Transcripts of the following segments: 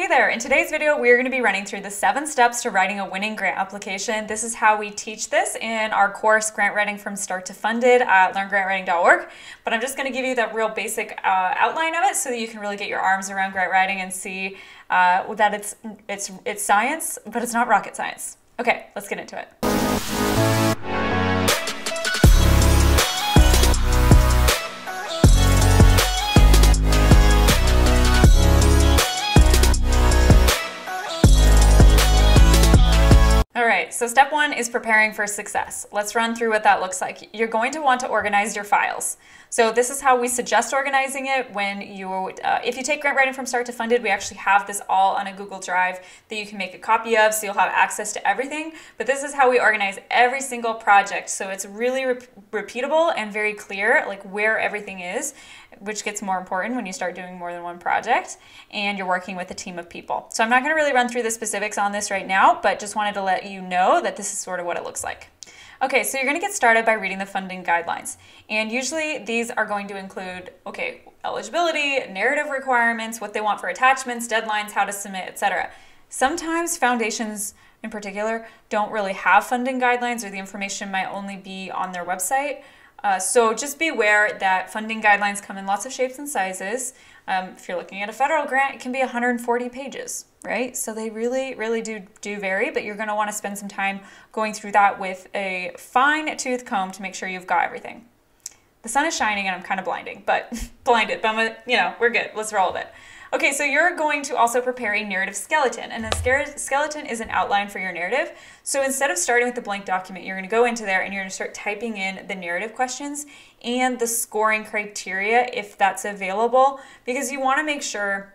Hey there, in today's video we're going to be running through the seven steps to writing a winning grant application. This is how we teach this in our course Grant Writing from Start to Funded at learngrantwriting.org, but I'm just going to give you that real basic uh, outline of it so that you can really get your arms around grant writing and see uh, that it's, it's, it's science, but it's not rocket science. Okay, let's get into it. So step one is preparing for success. Let's run through what that looks like. You're going to want to organize your files. So this is how we suggest organizing it when you, uh, if you take grant writing from start to funded, we actually have this all on a Google Drive that you can make a copy of so you'll have access to everything. But this is how we organize every single project. So it's really re repeatable and very clear like where everything is, which gets more important when you start doing more than one project and you're working with a team of people. So I'm not gonna really run through the specifics on this right now, but just wanted to let you know that this is sort of what it looks like. Okay, so you're going to get started by reading the funding guidelines. And usually these are going to include, okay, eligibility, narrative requirements, what they want for attachments, deadlines, how to submit, etc. Sometimes foundations in particular don't really have funding guidelines or the information might only be on their website. Uh, so just be aware that funding guidelines come in lots of shapes and sizes. Um, if you're looking at a federal grant, it can be 140 pages, right? So they really, really do, do vary, but you're gonna wanna spend some time going through that with a fine tooth comb to make sure you've got everything. The sun is shining and I'm kind of blinding, but blinded, but I'm a, you know, we're good. Let's roll with it. Okay, so you're going to also prepare a narrative skeleton, and a skeleton is an outline for your narrative. So instead of starting with the blank document, you're going to go into there and you're going to start typing in the narrative questions and the scoring criteria if that's available, because you want to make sure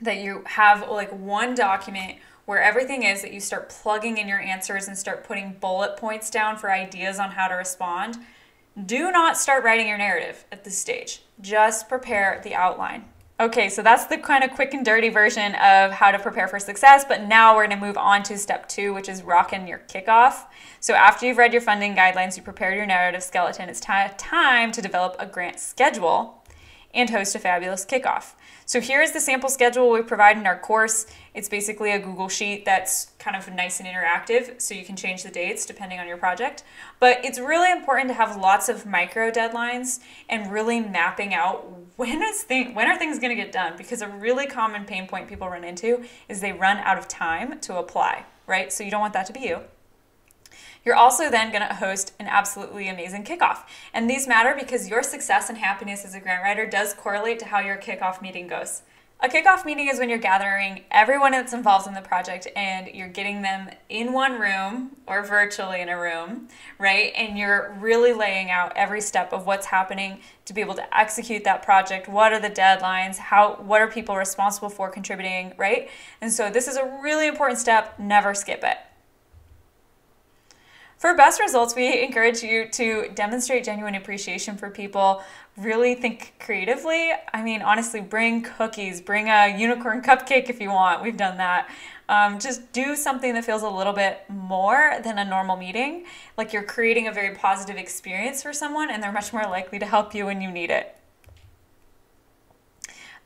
that you have like one document where everything is that you start plugging in your answers and start putting bullet points down for ideas on how to respond. Do not start writing your narrative at this stage. Just prepare the outline. Okay, so that's the kind of quick and dirty version of how to prepare for success, but now we're gonna move on to step two, which is rocking your kickoff. So after you've read your funding guidelines, you prepared your narrative skeleton, it's time to develop a grant schedule and host a fabulous kickoff. So here is the sample schedule we provide in our course. It's basically a Google Sheet that's kind of nice and interactive, so you can change the dates depending on your project. But it's really important to have lots of micro deadlines and really mapping out when is thing when are things going to get done because a really common pain point people run into is they run out of time to apply, right? So you don't want that to be you. You're also then going to host an absolutely amazing kickoff. And these matter because your success and happiness as a grant writer does correlate to how your kickoff meeting goes. A kickoff meeting is when you're gathering everyone that's involved in the project and you're getting them in one room or virtually in a room, right? And you're really laying out every step of what's happening to be able to execute that project. What are the deadlines? How what are people responsible for contributing, right? And so this is a really important step, never skip it. For best results, we encourage you to demonstrate genuine appreciation for people, really think creatively. I mean, honestly, bring cookies, bring a unicorn cupcake if you want. We've done that. Um, just do something that feels a little bit more than a normal meeting. Like you're creating a very positive experience for someone, and they're much more likely to help you when you need it.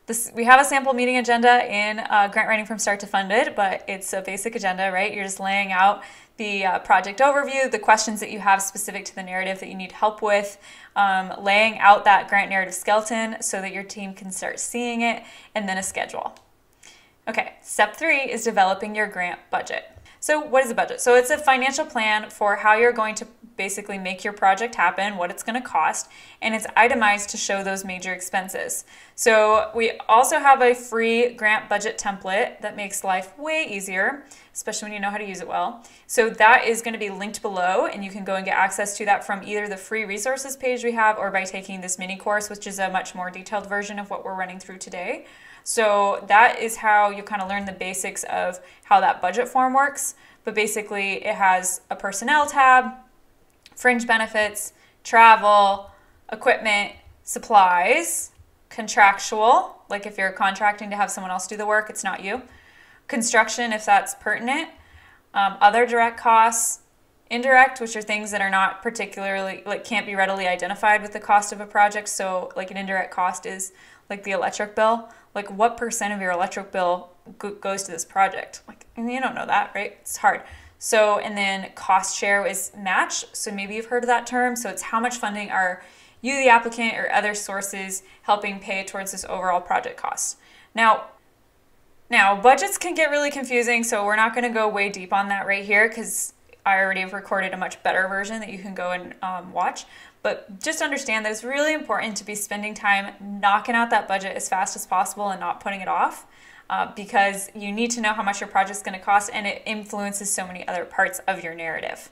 This, we have a sample meeting agenda in uh, grant writing from start to funded, but it's a basic agenda, right? You're just laying out the uh, project overview, the questions that you have specific to the narrative that you need help with, um, laying out that grant narrative skeleton so that your team can start seeing it, and then a schedule. Okay, step three is developing your grant budget. So what is a budget? So it's a financial plan for how you're going to basically make your project happen, what it's going to cost, and it's itemized to show those major expenses. So we also have a free grant budget template that makes life way easier, especially when you know how to use it well. So that is going to be linked below, and you can go and get access to that from either the free resources page we have or by taking this mini course, which is a much more detailed version of what we're running through today. So that is how you kind of learn the basics of how that budget form works. But basically, it has a personnel tab, fringe benefits, travel, equipment, supplies, contractual, like if you're contracting to have someone else do the work, it's not you, construction, if that's pertinent, um, other direct costs, indirect, which are things that are not particularly, like, can't be readily identified with the cost of a project. So, like, an indirect cost is like the electric bill like what percent of your electric bill goes to this project? Like, and you don't know that, right? It's hard. So, and then cost share is match. So maybe you've heard of that term. So it's how much funding are you, the applicant, or other sources helping pay towards this overall project cost. Now, now budgets can get really confusing, so we're not going to go way deep on that right here because I already have recorded a much better version that you can go and um, watch. But just understand that it's really important to be spending time knocking out that budget as fast as possible and not putting it off. Uh, because you need to know how much your project is going to cost and it influences so many other parts of your narrative.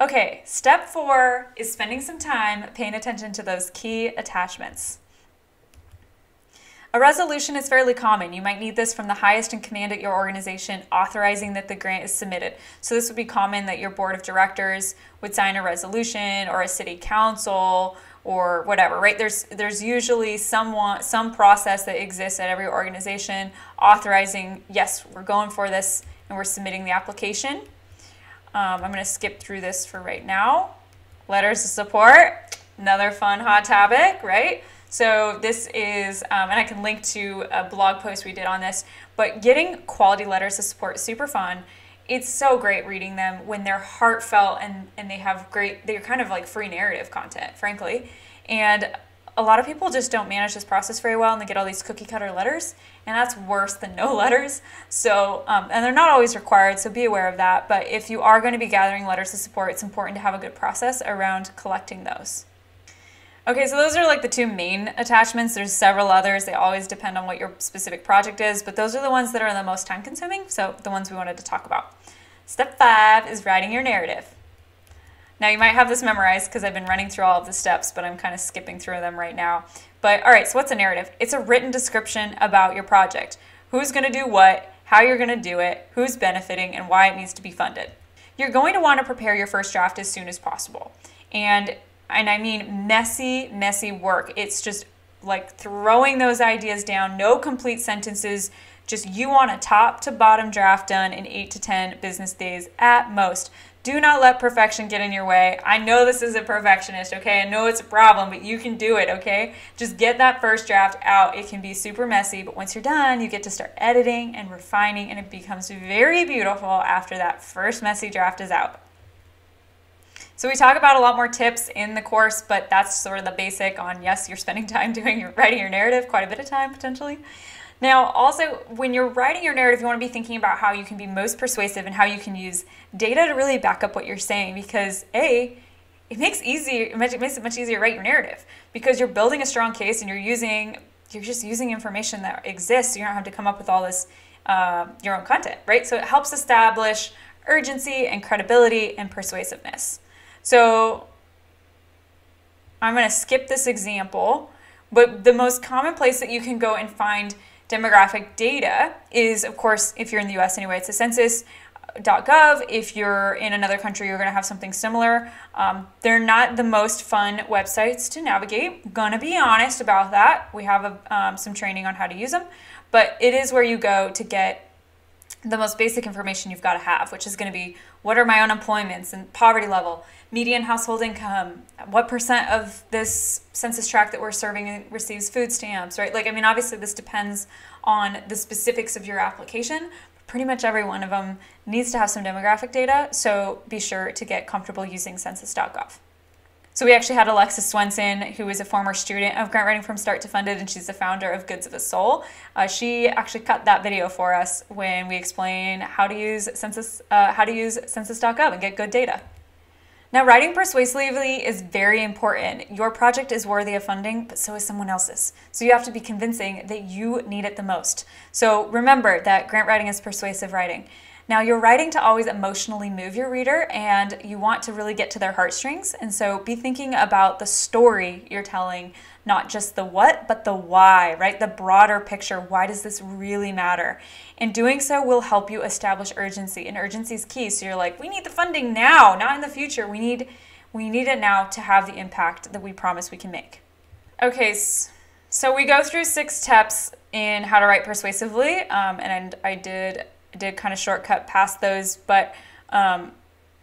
Okay, step four is spending some time paying attention to those key attachments. A resolution is fairly common. You might need this from the highest in command at your organization authorizing that the grant is submitted. So this would be common that your board of directors would sign a resolution or a city council or whatever, right? There's there's usually someone some process that exists at every organization authorizing, yes, we're going for this and we're submitting the application. Um, I'm going to skip through this for right now. Letters of support, another fun hot topic, right? So this is, um, and I can link to a blog post we did on this, but getting quality letters of support super fun. It's so great reading them when they're heartfelt and, and they have great, they're kind of like free narrative content, frankly. And a lot of people just don't manage this process very well and they get all these cookie cutter letters and that's worse than no letters so um, and they're not always required so be aware of that but if you are going to be gathering letters of support it's important to have a good process around collecting those Okay, so those are like the two main attachments. There's several others. They always depend on what your specific project is, but those are the ones that are the most time consuming, so the ones we wanted to talk about. Step five is writing your narrative. Now you might have this memorized because I've been running through all of the steps, but I'm kind of skipping through them right now. But all right, so what's a narrative? It's a written description about your project. Who's going to do what, how you're going to do it, who's benefiting, and why it needs to be funded. You're going to want to prepare your first draft as soon as possible. And and I mean messy, messy work. It's just like throwing those ideas down, no complete sentences. Just you want a top to bottom draft done in eight to 10 business days at most. Do not let perfection get in your way. I know this is a perfectionist, okay? I know it's a problem, but you can do it, okay? Just get that first draft out. It can be super messy, but once you're done, you get to start editing and refining, and it becomes very beautiful after that first messy draft is out. So we talk about a lot more tips in the course, but that's sort of the basic on yes, you're spending time doing your writing your narrative, quite a bit of time potentially. Now, also, when you're writing your narrative, you want to be thinking about how you can be most persuasive and how you can use data to really back up what you're saying because A, it makes easy it makes it much easier to write your narrative because you're building a strong case and you're using you're just using information that exists. So you don't have to come up with all this uh, your own content, right? So it helps establish urgency and credibility and persuasiveness. So I'm going to skip this example, but the most common place that you can go and find demographic data is, of course, if you're in the US anyway, it's the census.gov. If you're in another country, you're going to have something similar. Um, they're not the most fun websites to navigate. Gonna be honest about that. We have a, um, some training on how to use them, but it is where you go to get the most basic information you've got to have, which is going to be what are my unemployments and poverty level, median household income, what percent of this census tract that we're serving receives food stamps, right? Like, I mean, obviously, this depends on the specifics of your application. But pretty much every one of them needs to have some demographic data, so be sure to get comfortable using census.gov. So we actually had Alexis Swenson, who is a former student of Grant Writing from Start to Funded, and she's the founder of Goods of a Soul. Uh, she actually cut that video for us when we explain how to use census, uh, how to use census.gov and get good data. Now, writing persuasively is very important. Your project is worthy of funding, but so is someone else's. So you have to be convincing that you need it the most. So remember that grant writing is persuasive writing. Now, you're writing to always emotionally move your reader and you want to really get to their heartstrings. And so be thinking about the story you're telling, not just the what, but the why, right? The broader picture. Why does this really matter? And doing so will help you establish urgency. And urgency is key. So you're like, we need the funding now, not in the future. We need we need it now to have the impact that we promise we can make. Okay, so we go through six steps in how to write persuasively, um, and I did did kind of shortcut past those, but um,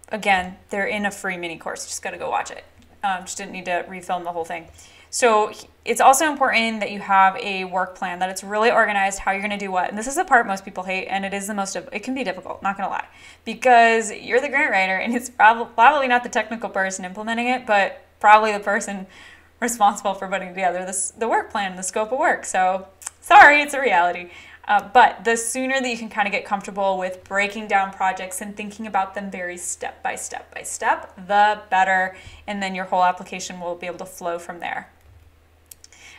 again, they're in a free mini course. Just got to go watch it. Um, just didn't need to refilm the whole thing. So it's also important that you have a work plan, that it's really organized how you're going to do what. And this is the part most people hate, and it is the most, of it can be difficult, not going to lie, because you're the grant writer and it's probably not the technical person implementing it, but probably the person responsible for putting together this, the work plan, the scope of work. So sorry, it's a reality. Uh, but the sooner that you can kind of get comfortable with breaking down projects and thinking about them very step by step by step, the better. And then your whole application will be able to flow from there.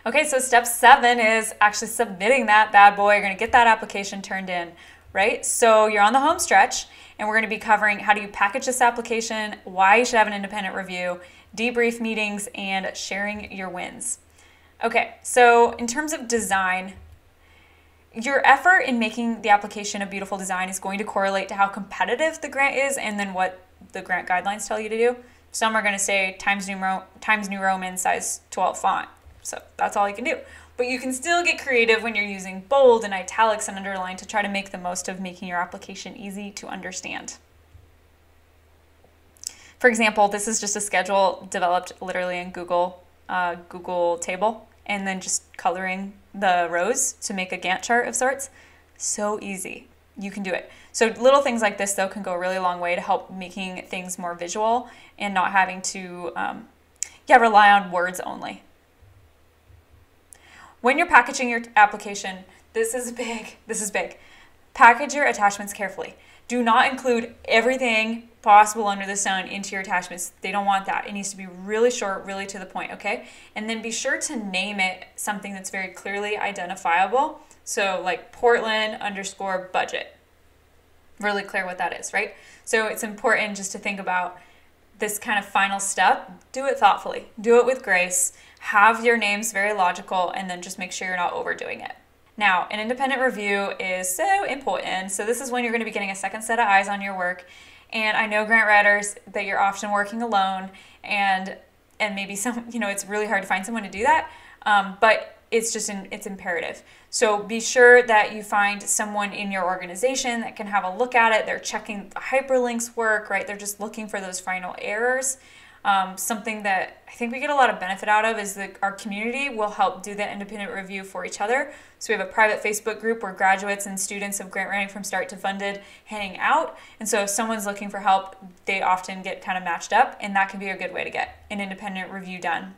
Okay, so step seven is actually submitting that bad boy. You're gonna get that application turned in, right? So you're on the home stretch and we're gonna be covering how do you package this application, why you should have an independent review, debrief meetings, and sharing your wins. Okay, so in terms of design, your effort in making the application a beautiful design is going to correlate to how competitive the grant is and then what the grant guidelines tell you to do. Some are going to say Times New, Ro- Times New Roman size 12 font. So that's all you can do. But you can still get creative when you're using bold and italics and underline to try to make the most of making your application easy to understand. For example, this is just a schedule developed literally in Google, uh, Google table, and then just coloring the rows to make a Gantt chart of sorts. So easy. You can do it. So little things like this though can go a really long way to help making things more visual and not having to um, yeah rely on words only. When you're packaging your application, this is big, this is big. Package your attachments carefully. Do not include everything possible under the sun into your attachments. They don't want that. It needs to be really short, really to the point, okay? And then be sure to name it something that's very clearly identifiable. So like Portland underscore budget. Really clear what that is, right? So it's important just to think about this kind of final step. Do it thoughtfully. Do it with grace have your names very logical, and then just make sure you're not overdoing it. Now, an independent review is so important. So this is when you're going to be getting a second set of eyes on your work. And I know grant writers that you're often working alone, and and maybe some, you know, it's really hard to find someone to do that. Um, but it's just in, it's imperative. So be sure that you find someone in your organization that can have a look at it. They're checking hyperlinks work, right? They're just looking for those final errors. Um, something that I think we get a lot of benefit out of is that our community will help do that independent review for each other. So we have a private Facebook group where graduates and students of grant writing from start to funded hang out. And so if someone's looking for help, they often get kind of matched up, and that can be a good way to get an independent review done.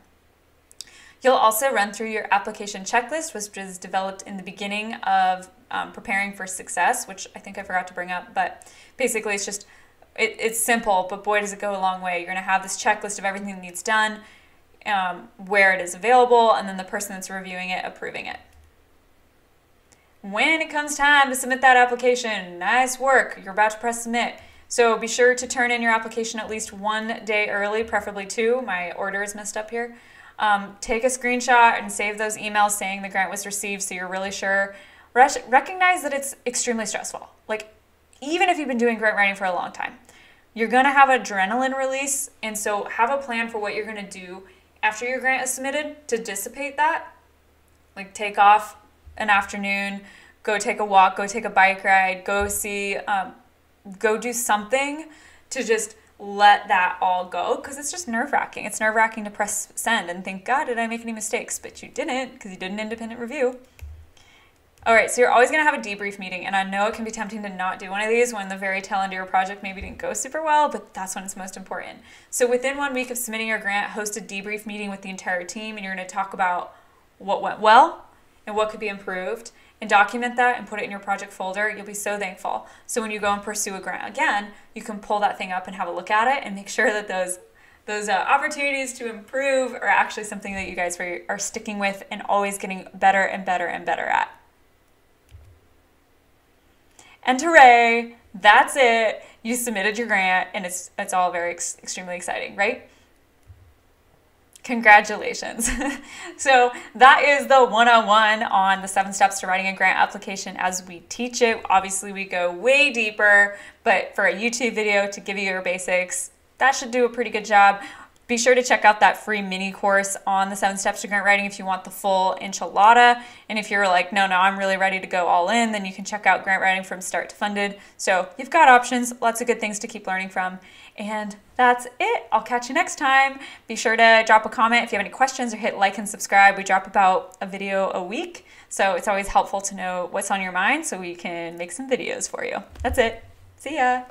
You'll also run through your application checklist, which was developed in the beginning of um, preparing for success, which I think I forgot to bring up, but basically it's just it, it's simple, but boy, does it go a long way. You're going to have this checklist of everything that needs done, um, where it is available, and then the person that's reviewing it approving it. When it comes time to submit that application, nice work. You're about to press submit. So be sure to turn in your application at least one day early, preferably two. My order is messed up here. Um, take a screenshot and save those emails saying the grant was received so you're really sure. recognize that it's extremely stressful. Like, even if you've been doing grant writing for a long time, you're to have adrenaline release. And so have a plan for what you're to do after your grant is submitted to dissipate that. Like take off an afternoon, go take a walk, go take a bike ride, go see, um, go do something to just let that all go because it's just nerve wracking. It's nerve wracking to press send and think, God, did I make any mistakes? But you didn't because you did an independent review. All right, so you're always going to have a debrief meeting, and I know it can be tempting to not do one of these when the very tail end of your project maybe didn't go super well, but that's when it's most important. So within one week of submitting your grant, host a debrief meeting with the entire team, and you're going to talk about what went well and what could be improved, and document that and put it in your project folder. You'll be so thankful. So when you go and pursue a grant again, you can pull that thing up and have a look at it and make sure that those those uh, opportunities to improve are actually something that you guys are, are sticking with and always getting better and better and better at. And hooray, that's it. You submitted your grant and it's, it's all very ex- extremely exciting, right? Congratulations. so that is the one-on-one on the seven steps to writing a grant application as we teach it. Obviously we go way deeper, but for a YouTube video to give you your basics, that should do a pretty good job. Be sure to check out that free mini course on the seven steps to grant writing if you want the full enchilada. And if you're like, no, no, I'm really ready to go all in, then you can check out grant writing from start to funded. So you've got options, lots of good things to keep learning from. And that's it. I'll catch you next time. Be sure to drop a comment if you have any questions or hit like and subscribe. We drop about a video a week. So it's always helpful to know what's on your mind so we can make some videos for you. That's it. See ya.